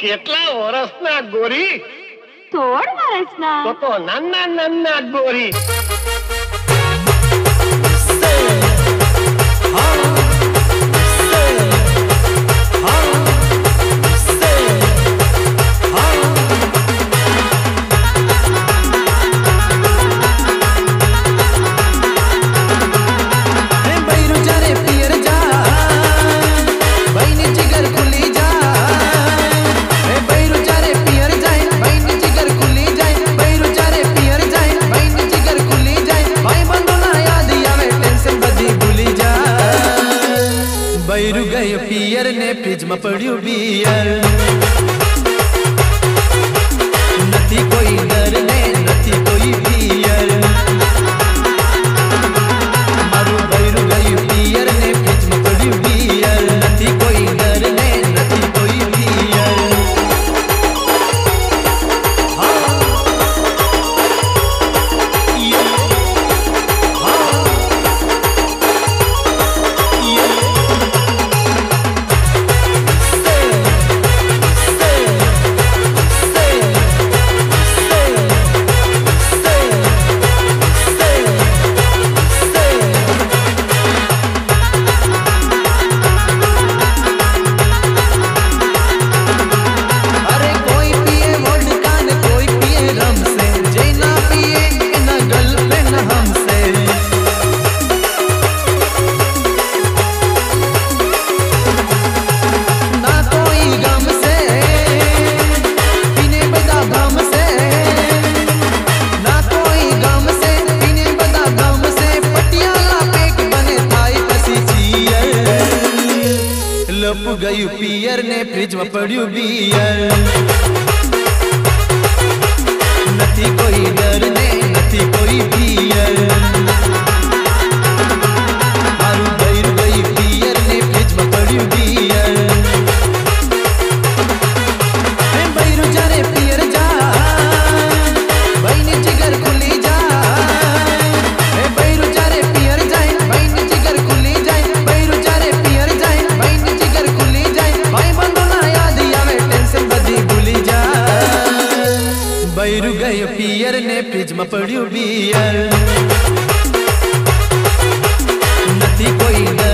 કેટલા વર્ષના ગોરી? સોળ વર્ષના તો નાના નાના ગોરી. ફ્રીજમાં પડ્યું બિયર. સ્લોપ ગયું પિયર ને ફ્રીજમાં પડ્યું બિયર. થયું પિયર ને ફ્રીજમાં પડ્યું બિયર. નથી કોઈ